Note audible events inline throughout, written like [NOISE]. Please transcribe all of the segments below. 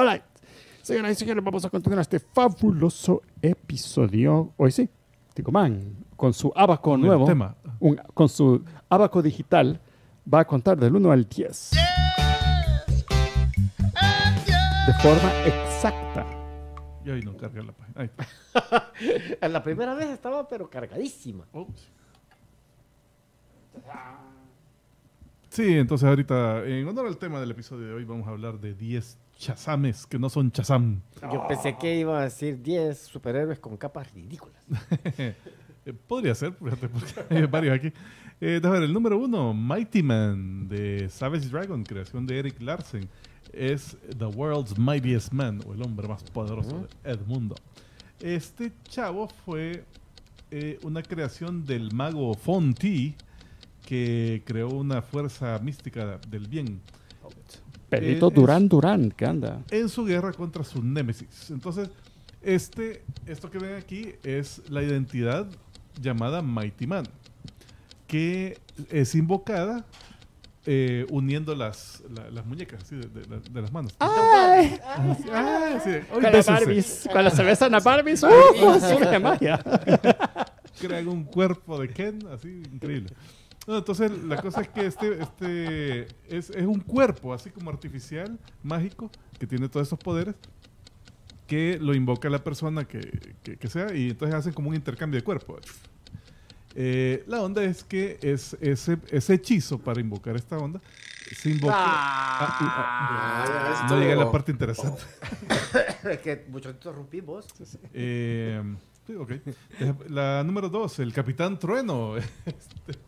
Alright. Señoras y señores, vamos a continuar este fabuloso episodio. Hoy sí, Man, con su abaco Con nuevo, tema. un- con su abaco digital, va a contar del 1 al 10. De forma exacta. Y ahí no carga la página. [LAUGHS] La primera vez estaba pero cargadísima. Ups. Sí, entonces ahorita, en honor al tema del episodio de hoy, vamos a hablar de 10 chazames que no son chazam. Yo pensé que iba a decir 10 superhéroes con capas ridículas. [LAUGHS] Eh, Podría ser, fíjate, porque [LAUGHS] hay varios aquí. Eh, ver, el número uno, Mighty Man, de Savage Dragon, creación de Eric Larsen. Es The World's Mightiest Man, o el hombre más poderoso de Edmundo. Este chavo fue eh, una creación del mago Fonti, que creó una fuerza mística del bien Pedrito Eh, Durán Durán, ¿qué anda? en su guerra contra su némesis. Entonces, este, esto que ven aquí es la identidad llamada Mighty Man, que es invocada eh, uniendo las, la- las muñecas así de, de- de las manos. ¡Ay! Ah, sí. Hoy Con las. Barbies. Cuando se besan las Barbies, ¡uh! surge magia. crean un cuerpo de Ken, así, increíble. No, entonces, la cosa es que este, este es, es un cuerpo, así como artificial, mágico, que tiene todos esos poderes, que lo invoca la persona que, que- que sea, y entonces hacen como un intercambio de cuerpo. Eh, la onda es que es, ese, ese hechizo para invocar esta onda se invoca. Ah, no llegué a la parte interesante. [LAUGHS] es que mucho interrumpimos. Eh, sí, ok. La número dos, el Capitán Trueno. [LAUGHS] Este,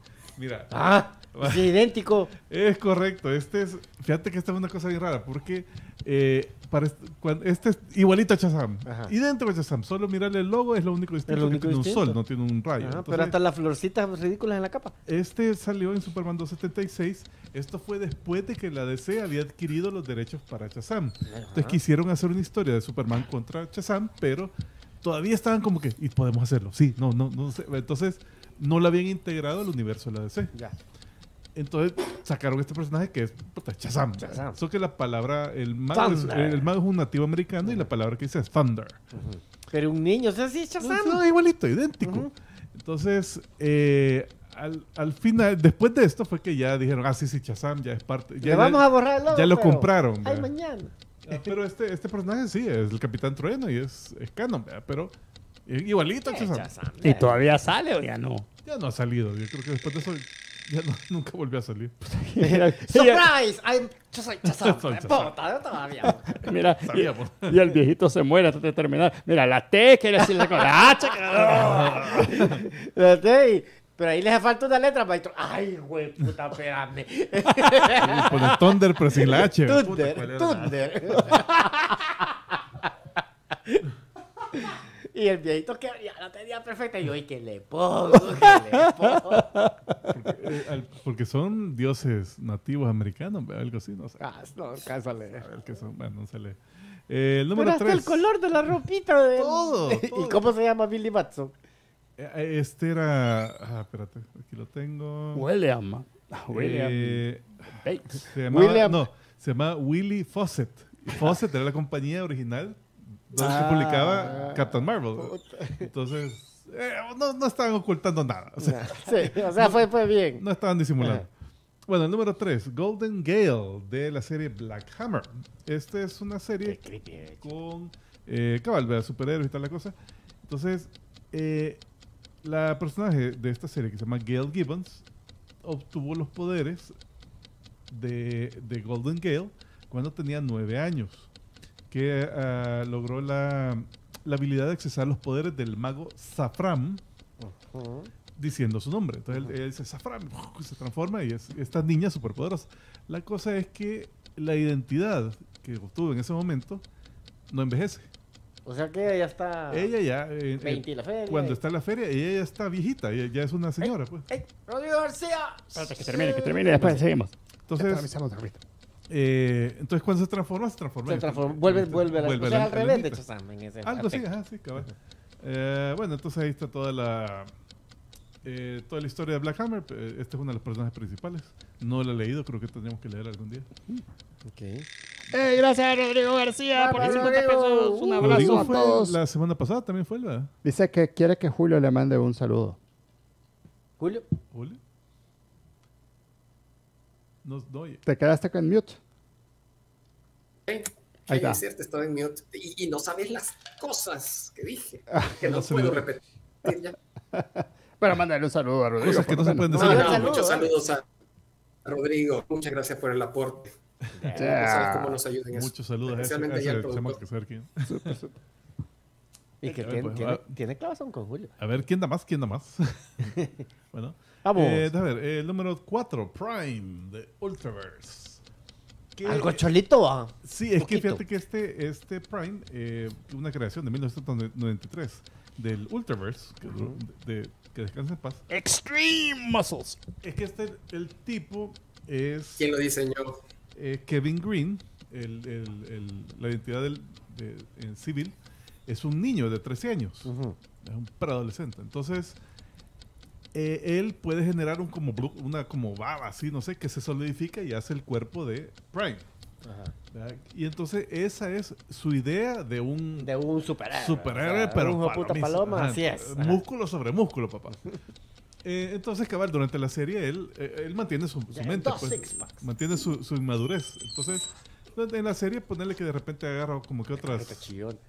mira, Ah, es idéntico. es correcto. Este es, fíjate que esta es una cosa bien rara, porque eh, para est- cuan- este es igualito a Chazam. Ajá. Idéntico a Chazam. Solo mirarle el logo es lo único distinto. lo que tiene un sol, no tiene un rayo. Ajá, Entonces, pero hasta las florcitas ridículas en la capa. Este salió en Superman 276. Esto fue después de que la DC había adquirido los derechos para Shazam. Entonces quisieron hacer una historia de Superman contra Shazam, pero todavía estaban como que, y podemos hacerlo. Sí, no, no, no sé. Entonces no lo habían integrado al universo de la DC. Ya. Entonces sacaron este personaje que es puta, Shazam. Shazam. Solo que la palabra, el mago, es, el mago es un nativo americano y la palabra que dice es Thunder. Pero un niño, o sea, sí, Shazam. No, igualito, idéntico. Entonces, eh, al, al final, después de esto fue que ya dijeron, ah, sí, sí, Shazam ya es parte. Ya, Le vamos ya- a borrar el logo. ya lo pero- compraron, Ay, ¿verdad? mañana. Ah, Pero este, este personaje sí, es el Capitán Trueno y es, es canon, ¿verdad? pero i- igualito a Eh, Shazam. Shazam. ¿Y todavía sale o ya no? Ya no ha salido, yo creo que después de eso ya no- [LAUGHS] nunca volvió a salir. [LAUGHS] ¡Surprise! I'm- yo soy. Puta, yo [LAUGHS] todavía. mira, y, Sabíamos. y el viejito se muere antes de terminar. Mira, la T quiere decirle con la H. que- ¿Verdad? Pero ahí les falta una letra, maestro. Ay, güey, puta, espérame. Pone Thunder, pero sin la H. Puta, Thunder, ¿cuál era la- Thunder. Y el viejito que ya la tenía perfecta. Y yo, ¿y qué le pongo? ¿Qué le pongo? Eh, [LAUGHS] al- porque son dioses nativos americanos, algo así, no sé. Ah, no, cásale. A ver qué son, bueno, no se lee. Eh, el Pero número hasta 3. el color de la ropita. De... Todo, [LAUGHS] ¿Y todo. cómo se llama Billy Batson? Eh, Este era. Ah, espérate, aquí lo tengo. William. William Eh, Bates. se llamaba, William- No, se llamaba Willy Fawcett. Y Fawcett era la compañía original donde se Ah. publicaba Captain Marvel. Entonces, eh, no, no estaban ocultando nada. O sea, Sí, o sea, fue, fue bien. no estaban disimulando. Ajá. Bueno, el número 3, Golden Gale de la serie Black Hammer. Esta es una serie creepy. con eh, cabal, superhéroes y tal la cosa. Entonces, eh, la personaje de esta serie que se llama Gail Gibbons obtuvo los poderes de, de Golden Gale cuando tenía nueve años, que ah, logró la, la habilidad de accesar los poderes del mago Safram Ujú. diciendo su nombre. Entonces él, él dice Safram, [LAUGHS] se transforma y es esta niña superpoderosa. La cosa es que la identidad que obtuvo en ese momento no envejece. O sea que ella está. Ella ya, eh, eh, 20 en la feria. cuando está en la feria, ella ya está viejita, ella ya es una señora, pues. ¡Ey! ¡Rodrigo García! Espérate que termine, que termine y después seguimos. Entonces, eh, entonces cuando se transforma, se transforma. Se transforma, vuelve, vuelve, a la, vuelve o a sea, la- al la revés de. Shazam en ese Algo así, ajá, sí, cabal. Eh, bueno, entonces ahí está toda la eh, toda la historia de Black Hammer. eh, Este es uno de los personajes principales. No lo he leído, creo que tendríamos que leer algún día. Ok. Eh, gracias Rodrigo García por los Bárbaro, 50 pesos. Un Rodrigo. abrazo Rodrigo a fue todos. la semana pasada, también fue, ¿verdad? Dice que quiere que Julio le mande un saludo. Julio. Julio. No, no, oye. Te quedaste con mute. Eh, Ahí está. Es cierto, estaba en mute. Y, y no sabes las cosas que dije. Ah, Que no puedo me- repetir ya. [LAUGHS] Pero mándale un saludo a Rodrigo. Cosas que por no lo se pueden menos. decir. No, un no, saludo, muchos saludos a Rodrigo. Muchas gracias por el aporte. No sabes cómo nos ayudan eso. Muchos saludos a ese, a Especialmente ese el que. Y que ver, tiene, pues, tiene, tiene clavazón con Julio. A ver, ¿quién da más? ¿Quién da más? [LAUGHS] bueno. Vamos. Eh, a ver, el número 4, Prime, de Ultraverse. Que- Algo cholito va. Sí, es que Poquito. fíjate que este, este Prime, eh, una creación de 1993 del Ultraverse, que, de- que descansa en paz, Extreme Muscles. es que este, el tipo es ¿Quién lo diseñó? eh, Kevin Green, el- el- el- la identidad del, de- en civil, es un niño de 13 años, Ujú. es un preadolescente. Entonces, eh, él puede generar un como una como baba, así, no sé, que se solidifica y hace el cuerpo de Prime. Ajá. Y entonces esa es su idea de un De un superhéroe. superhéroe, o sea, pero Un palomiza. paloma, Ajá, así es. Ajá. Músculo sobre músculo, papá. [LAUGHS] Eh, entonces, cabal, durante la serie él, eh, él mantiene su, su mente, pues, mantiene su, su inmadurez. Entonces, en la serie ponerle que de repente agarra como que otras,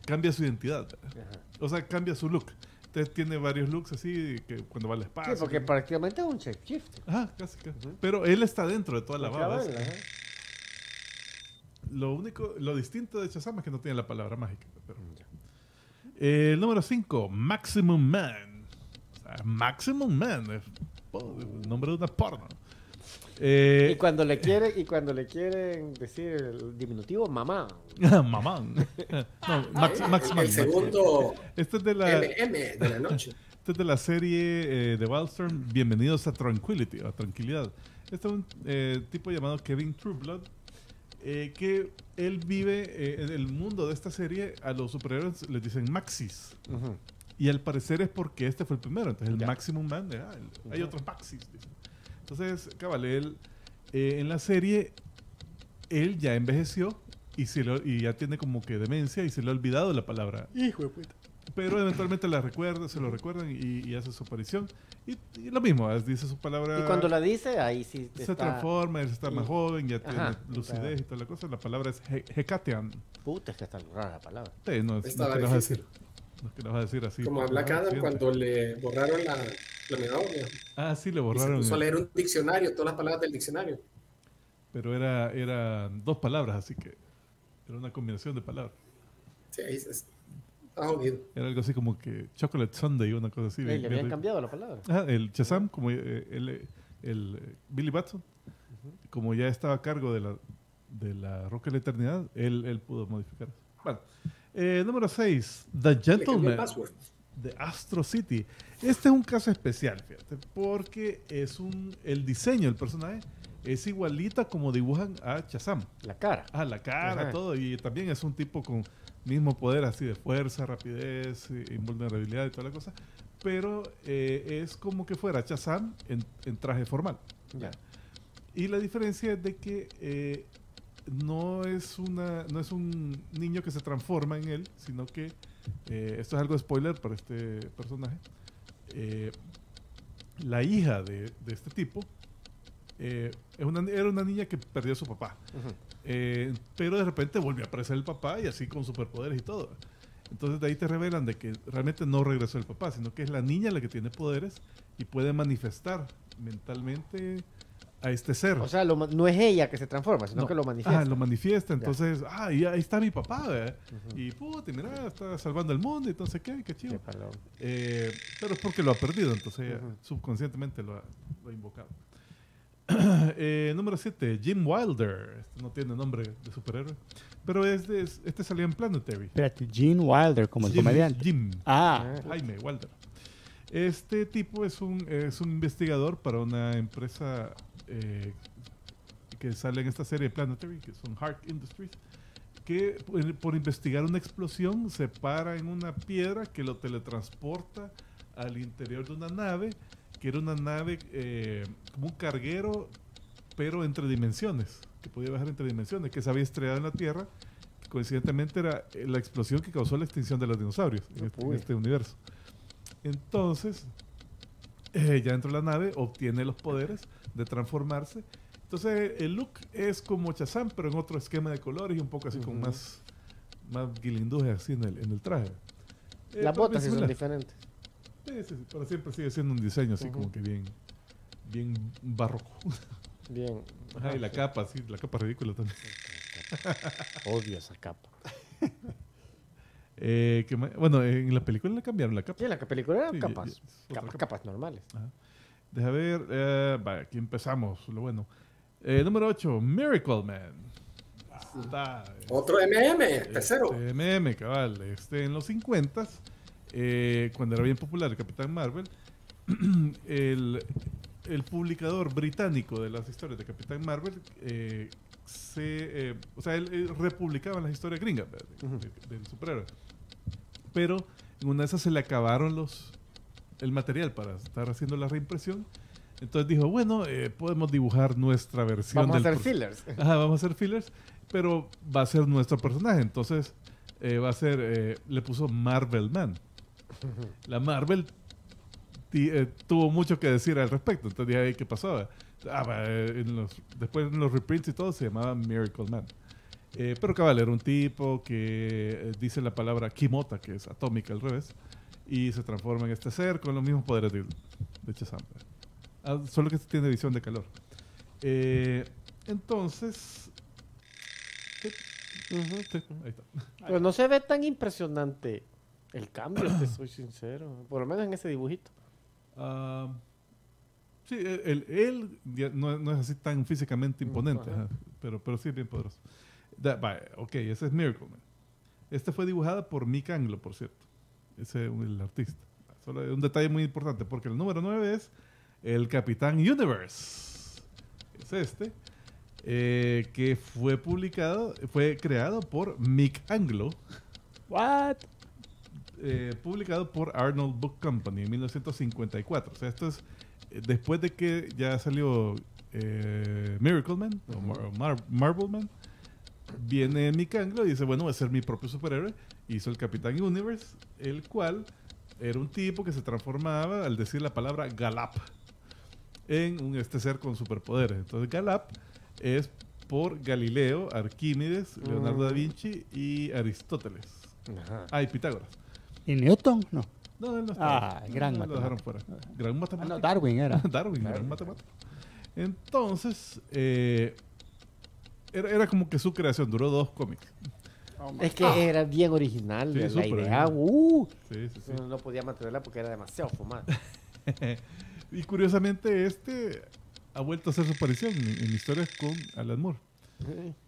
cambia su identidad. Ajá. O sea, cambia su look. Entonces tiene varios looks así, que cuando va al espacio. Sí, porque que- prácticamente es un check shift. Ajá, casi, casi. Pero él está dentro de toda la baba. Lo único, lo distinto de Shazam es que no tiene la palabra mágica. pero- Eh, el número 5, Maximum Man. O sea, Maximum Man, es po- el nombre de una porno. Eh, Y cuando le quieren, y cuando le quieren decir el diminutivo, mamá. [LAUGHS] Mamán. No, Max, El- Max el, Man, segundo Este es de la, MM de la noche. este es de la serie eh, de Wildstorm, Bienvenidos a Tranquility, a Tranquilidad. Este es un eh, tipo llamado Kevin Trueblood, eh, que él vive eh, en el mundo de esta serie, a los superhéroes les dicen Maxis. Ujú. Y al parecer es porque este fue el primero. Entonces el Ya. Maximum Man, ah, el- hay otros Maxis. dicen. Entonces, cabal, él eh, en la serie, él ya envejeció y, se lo- y ya tiene como que demencia y se le ha olvidado la palabra. Hijo de puta. Pero eventualmente la recuerda, se lo recuerdan y, y hace su aparición. Y, y lo mismo, dice su palabra. Y cuando la dice, ahí sí se está... transforma, él está más y- joven, ya Ajá, tiene lucidez y toda la cosa. La palabra es He- Hecatian. Puta, es que está rara la palabra. Sí, no, es, no es que lo vas a decir. No es que lo vas a decir así. Como a Black Adam cuando le borraron la, la memoria. Ah, sí, le Y se borraron. puso a leer un diccionario, todas las palabras del diccionario. Pero era, era dos palabras, así que era una combinación de palabras. Sí, ahí se está jodido. Era algo así como que Chocolate Sunday, una cosa así. Bien- le habían cambiado la palabra. Ajá, el Shazam, como eh, el, el, el, eh, Billy Batson, como ya estaba a cargo de la, de la Roca de la Eternidad, él, él pudo modificar. Bueno, eh, número 6, The Le cambió el Gentleman password. De Astro City. Este es un caso especial, fíjate, porque es un, el diseño del personaje es igualita como dibujan a Shazam. La cara. Ah, la cara, Ajá. todo. Y también es un tipo con mismo poder así de fuerza, rapidez, invulnerabilidad y toda la cosa. Pero eh, es como que fuera Shazam en, en traje formal. Ya. Y la diferencia es de que eh, no, es una, no es un niño que se transforma en él, sino que, eh, esto es algo de spoiler para este personaje, eh, la hija de, de este tipo eh, es una, era una niña que perdió a su papá. Pero de repente volvió a aparecer el papá y así con superpoderes y todo. Entonces de ahí te revelan de que realmente no regresó el papá, sino que es la niña la que tiene poderes y puede manifestar mentalmente a este ser. O sea, lo no es ella que se transforma, sino No. que lo manifiesta. Ah, lo manifiesta. Entonces, ah, y ahí está mi papá. ¿verdad? Y puta, mira, está salvando el mundo y entonces qué, qué chido. Qué paloma. Eh, pero es porque lo ha perdido, entonces ella subconscientemente lo ha, lo ha invocado. [CLEARS THROAT] Eh, número 7, Jim Wilder. Este no tiene nombre de superhéroe, pero es de- es- este salió en Planetary. Espérate, Gene Wilder como el Jim, comediante. Jim. Ah, Jaime Wilder. Este tipo es un, es un investigador para una empresa eh, que sale en esta serie Planetary, que son Hark Industries, que por, por investigar una explosión se para en una piedra que lo teletransporta al interior de una nave que era una nave eh, como un carguero, pero entre dimensiones, que podía viajar entre dimensiones, que se había estrellado en la Tierra, que coincidentemente era eh, la explosión que causó la extinción de los dinosaurios en este, en Uy. este universo. Entonces, eh, ya dentro de la nave obtiene los poderes de transformarse. Entonces, el look es como Shazam, pero en otro esquema de colores y un poco así con Ujú. más, más guilinduje así en el, en el traje. Eh, Las botas sí son diferentes. Sí, sí, sí, pero siempre sigue siendo un diseño así Ujú. como que bien, bien barroco. Bien. Ajá, y la capa, sí, la capa ridícula también. Odio esa capa. [LAUGHS] Eh, ¿qué más? bueno, en la película le cambiaron la capa. Sí, la película eran Sí, capas. ya- capas, capa. capas normales. Deja ver, eh, vaya, aquí empezamos, lo bueno. Eh, número 8, Miracle Man. Está, Otro MM, tercero. Este, MM, cabal. Este, en los 50 cuando era bien popular el Capitán Marvel, [CLEARS THROAT] el, el publicador británico de las historias de Capitán Marvel eh, se, eh, o sea, él, él republicaba las historias gringas ¿verdad? de- Ujú. de- del superhéroe. Pero en una de esas se le acabaron los el material para estar haciendo la reimpresión. Entonces dijo, bueno, eh, podemos dibujar nuestra versión Vamos a del hacer per- fillers. Ajá, vamos a hacer fillers, pero va a ser nuestro personaje. Entonces, eh, va a ser, eh, le puso Marvel Man. [LAUGHS] La Marvel eh, tuvo mucho que decir al respecto. Entonces, dije, "Ay, ¿qué pasó? Ah, eh, en los- después en los reprints y todo se llamaba Miracle Man. Eh, pero cabal, era un tipo que eh, dice la palabra Kimota, que es atómica al revés, y se transforma en este ser con los mismos poderes de, de Shazam. Ah, solo que tiene visión de calor. Eh, entonces... sí, Ujú. sí, ahí está. Pero no se ve tan impresionante el cambio, te soy sincero. Por lo menos en ese dibujito. Ah, sí, él, él- él no, no es así tan físicamente imponente, ajá. ajá, pero, pero sí es bien poderoso. Va, ok, ese es Miracle Man. Este fue dibujada por Mick Anglo, por cierto. Ese es el artista. Solo un detalle muy importante, porque el número 9 es el Capitán Universe. Es este, eh, que fue publicado, fue creado por Mick Anglo, What? eh, publicado por Arnold Book Company en 1954. O sea, esto es eh, después de que ya salió eh, Miracle Man o Mar- o Mar- Marvel Man. Viene Mick Anglo y dice, bueno, voy a ser mi propio superhéroe. Hizo el Capitán Universe, el cual era un tipo que se transformaba al decir la palabra Galap en un, este ser con superpoderes. Entonces Galap es por Galileo, Arquímedes, Leonardo Mm. da Vinci y Aristóteles. Ajá. Ah, y Pitágoras. ¿Y Newton? No. No, él no estaba. Ah, gran No, lo dejaron matemático. fuera. Gran Ah, matemático. no, Darwin era. [LAUGHS] Darwin, gran matemático. Entonces, eh, era, era como que su creación duró dos cómics. Es que era bien original Sí, la idea. Uh, Sí, sí, sí. Uno no podía mantenerla porque era demasiado fumada. [LAUGHS] y curiosamente, este ha vuelto a hacer su aparición en, en historias con Alan Moore.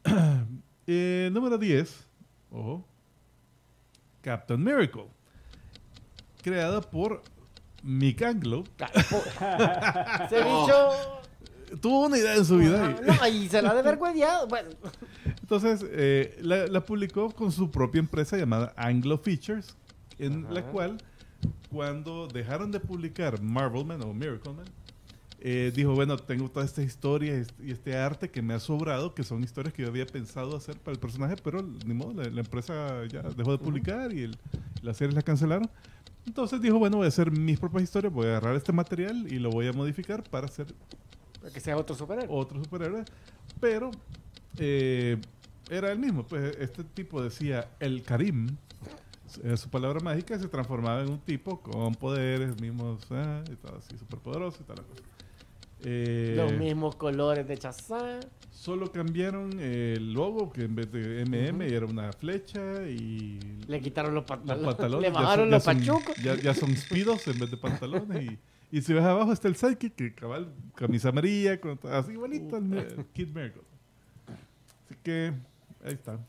[CLEARS THROAT] Eh, número 10, ojo, Captain Miracle, creada por Mick Anglo. Ese [LAUGHS] bicho. [LAUGHS] Tuvo una idea en su vida. y- No, y se la ha de haber. Bueno, Entonces, eh, la, la publicó con su propia empresa llamada Anglo Features, en Ajá. la cual, cuando dejaron de publicar Marvelman o Miracleman, eh, dijo, bueno, tengo toda esta historia est- y este arte que me ha sobrado, que son historias que yo había pensado hacer para el personaje, pero ni modo, la, la empresa ya dejó de publicar y el- las series la cancelaron. Entonces dijo, bueno, voy a hacer mis propias historias, voy a agarrar este material y lo voy a modificar para hacer que sea otro superhéroe. otro superhéroe, pero eh, era el mismo. Pues este tipo decía el Karim, eh, su palabra mágica, se transformaba en un tipo con poderes mismos, eh, y todo así, superpoderoso y tal. Eh, Los mismos colores de Chazán. Solo cambiaron el logo, que en vez de MM era una flecha y Le quitaron los los pantalones. pantalones. Le ya bajaron son- los ya son- pachucos. Ya, ya son speedos en vez de pantalones. Y, y si ves abajo está el sidekick, que cabal, camisa amarilla, con, así al, al Kid Miracle. Así que ahí está.